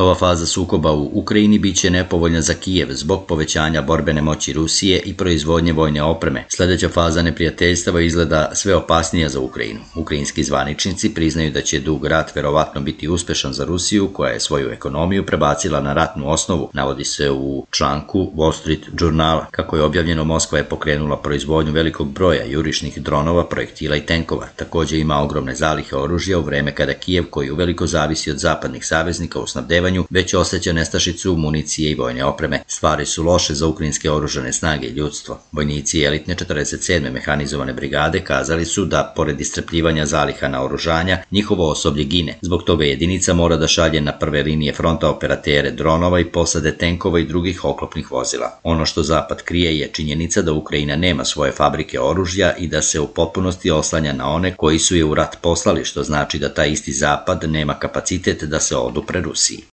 Nova faza sukoba u Ukrajini bit će nepovoljna za Kijev zbog povećanja borbene moći Rusije i proizvodnje vojne opreme. Sljedeća faza neprijateljstava izgleda sve opasnija za Ukrajinu. Ukrajinski zvaničnici priznaju da će dug rat verovatno biti uspešan za Rusiju koja je svoju ekonomiju prebacila na ratnu osnovu, navodi se u članku Wall Street Journala. Kako je objavljeno, Moskva je pokrenula proizvodnju velikog broja jurišnih dronova, projektila i tenkova. Također ima ogromne zalihe oružja u vreme kada Kijev, koji uveliko zavisi od zapadnih saveznika u već osjeća nestašicu municije i vojne opreme. Stvari su loše za ukrajinske oružane snage i ljudstvo. Vojnici elitne 47. mehanizovane brigade kazali su da, pored istrpljivanja zaliha na oružanja, njihovo osoblje gine. Zbog toga jedinica mora da šalje na prve linije fronta operatere dronova i posade tenkova i drugih oklopnih vozila. Ono što Zapad krije je činjenica da Ukrajina nema svoje fabrike oružja i da se u potpunosti oslanja na one koji su je u rat poslali, što znači da taj isti Zapad nema kapacitet da se odupre Rusiji.